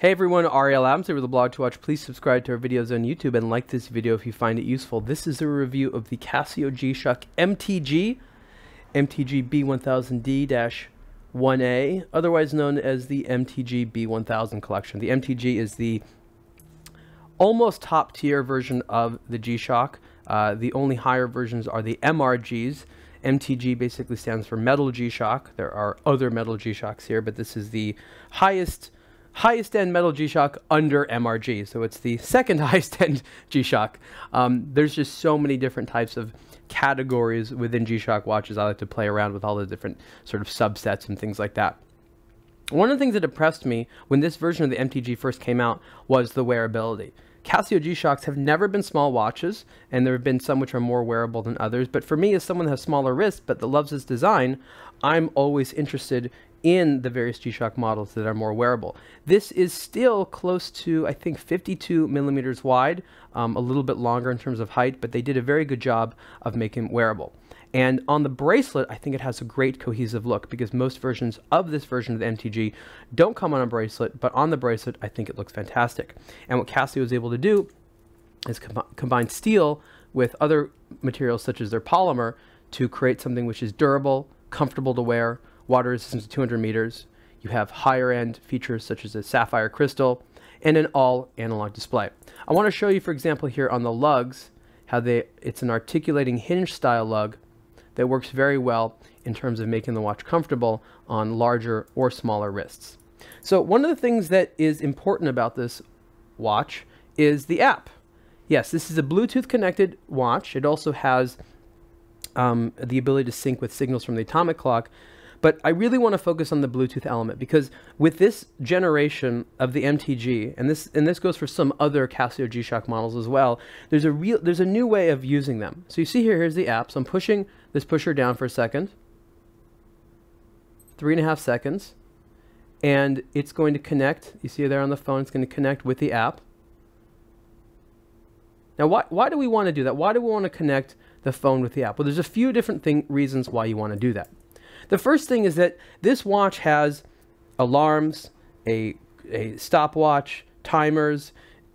Hey everyone, Ariel Adams here with the blog to watch. Please subscribe to our videos on YouTube and like this video if you find it useful. This is a review of the Casio G-Shock MTG, MTG B1000D-1A, otherwise known as the MTG B1000 collection. The MTG is the almost top tier version of the G-Shock. Uh, the only higher versions are the MRGs. MTG basically stands for Metal G-Shock. There are other Metal G-Shocks here, but this is the highest highest end metal G-Shock under MRG. So it's the second highest end G-Shock. Um, there's just so many different types of categories within G-Shock watches. I like to play around with all the different sort of subsets and things like that. One of the things that impressed me when this version of the MTG first came out was the wearability. Casio G-Shocks have never been small watches, and there have been some which are more wearable than others. But for me, as someone that has smaller wrists but that loves this design, I'm always interested in the various G-Shock models that are more wearable. This is still close to, I think, 52 millimeters wide, um, a little bit longer in terms of height, but they did a very good job of making it wearable. And on the bracelet, I think it has a great cohesive look because most versions of this version of the MTG don't come on a bracelet, but on the bracelet, I think it looks fantastic. And what Casio is able to do is com combine steel with other materials such as their polymer to create something which is durable, comfortable to wear, water resistance of 200 meters. You have higher end features such as a sapphire crystal and an all analog display. I want to show you, for example, here on the lugs, how they it's an articulating hinge style lug that works very well in terms of making the watch comfortable on larger or smaller wrists. So one of the things that is important about this watch is the app. Yes, this is a Bluetooth connected watch. It also has um, the ability to sync with signals from the atomic clock. But I really want to focus on the Bluetooth element because with this generation of the MTG, and this and this goes for some other Casio G-Shock models as well, there's a real there's a new way of using them. So you see here, here's the app. So I'm pushing this pusher down for a second. Three and a half seconds. And it's going to connect. You see there on the phone, it's going to connect with the app. Now, why, why do we want to do that? Why do we want to connect the phone with the app? Well, there's a few different thing, reasons why you want to do that. The first thing is that this watch has alarms, a, a stopwatch, timers,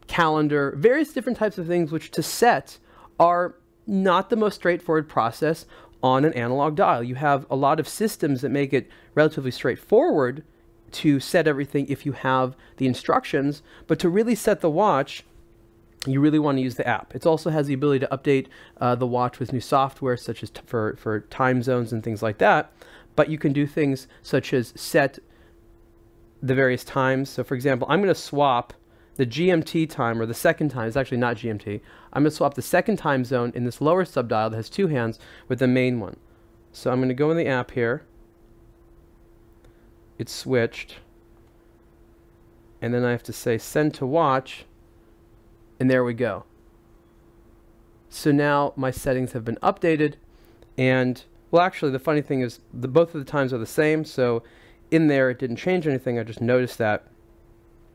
calendar, various different types of things which to set are not the most straightforward process on an analog dial. You have a lot of systems that make it relatively straightforward to set everything if you have the instructions, but to really set the watch, you really want to use the app. It also has the ability to update uh, the watch with new software, such as for, for time zones and things like that. But you can do things such as set the various times. So for example, I'm going to swap the GMT time, or the second time, it's actually not GMT. I'm going to swap the second time zone in this lower subdial that has two hands with the main one. So I'm going to go in the app here. It's switched. And then I have to say send to watch. And there we go. So now my settings have been updated. And, well, actually, the funny thing is the, both of the times are the same. So in there, it didn't change anything. I just noticed that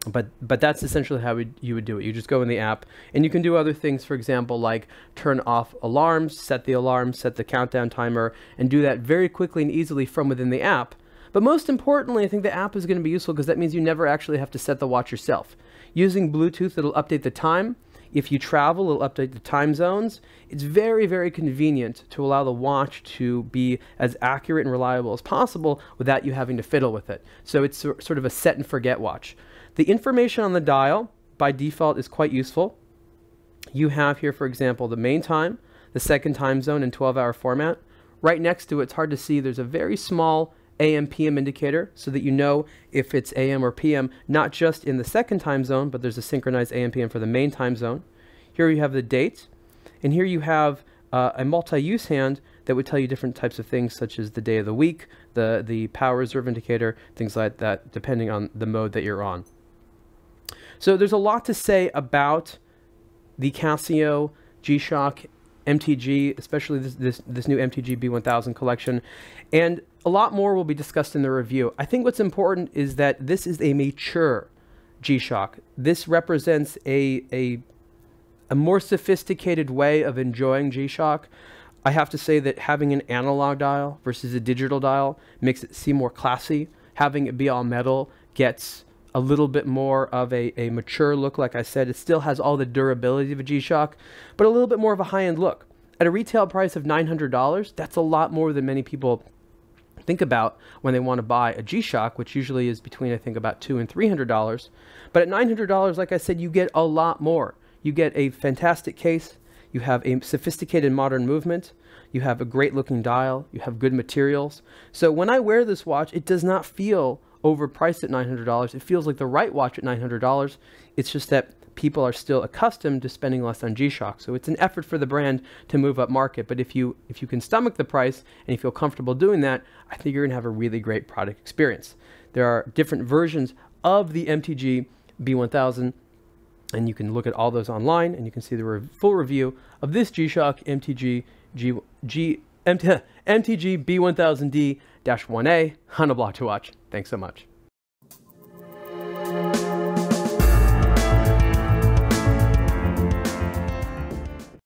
but but that's essentially how you would do it. You just go in the app, and you can do other things. For example, like turn off alarms, set the alarm, set the countdown timer, and do that very quickly and easily from within the app. But most importantly, I think the app is going to be useful because that means you never actually have to set the watch yourself. Using Bluetooth, it'll update the time. If you travel, it'll update the time zones. It's very, very convenient to allow the watch to be as accurate and reliable as possible without you having to fiddle with it. So it's sort of a set and forget watch. The information on the dial by default is quite useful. You have here, for example, the main time, the second time zone in 12 hour format. Right next to it, it's hard to see, there's a very small AM PM indicator so that you know if it's AM or PM, not just in the second time zone, but there's a synchronized AM PM for the main time zone. Here you have the date, and here you have uh, a multi-use hand that would tell you different types of things such as the day of the week, the, the power reserve indicator, things like that, depending on the mode that you're on. So there's a lot to say about the Casio G-Shock MTG, especially this, this, this new MTG B1000 collection. And a lot more will be discussed in the review. I think what's important is that this is a mature G-Shock. This represents a, a, a more sophisticated way of enjoying G-Shock. I have to say that having an analog dial versus a digital dial makes it seem more classy. Having it be all metal gets a little bit more of a, a mature look. Like I said, it still has all the durability of a G-Shock, but a little bit more of a high-end look. At a retail price of $900, that's a lot more than many people think about when they want to buy a G-Shock, which usually is between I think about two and three hundred dollars. But at nine hundred dollars, like I said, you get a lot more. You get a fantastic case. You have a sophisticated modern movement. You have a great looking dial. You have good materials. So when I wear this watch, it does not feel overpriced at $900. It feels like the right watch at $900. It's just that people are still accustomed to spending less on G-Shock. So it's an effort for the brand to move up market. But if you if you can stomach the price and you feel comfortable doing that, I think you're gonna have a really great product experience. There are different versions of the MTG B1000 and you can look at all those online and you can see the re full review of this G-Shock MTG G, G, MTG B1000D-1A on a to watch. Thanks so much.